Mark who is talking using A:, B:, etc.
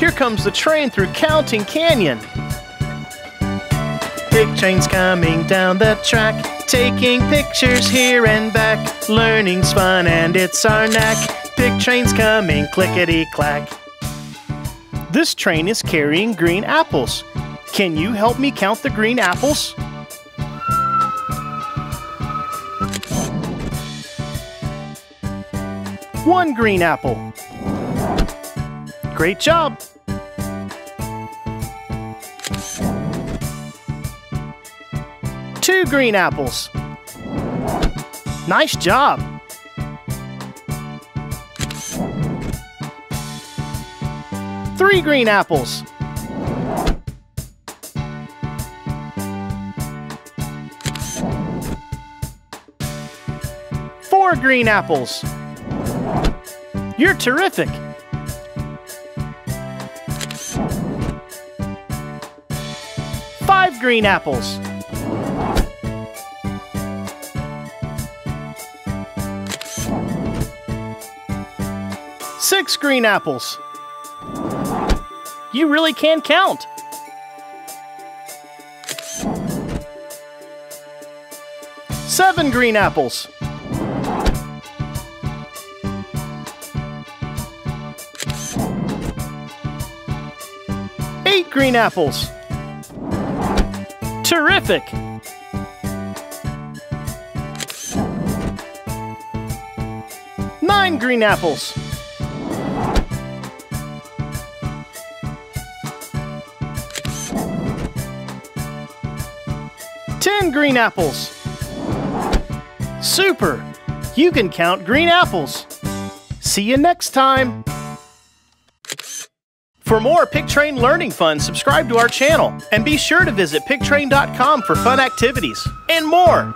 A: Here comes the train through Counting Canyon. Big train's coming down the track, taking pictures here and back. Learning's fun and it's our knack. Big train's coming, clickety clack. This train is carrying green apples. Can you help me count the green apples? One green apple. Great job. Two green apples. Nice job. Three green apples. Four green apples. You're terrific. Green apples. Six green apples. You really can count. Seven green apples. Eight green apples. Terrific. Nine green apples. Ten green apples. Super! You can count green apples. See you next time. For more PicTrain learning fun, subscribe to our channel and be sure to visit pictrain.com for fun activities and more.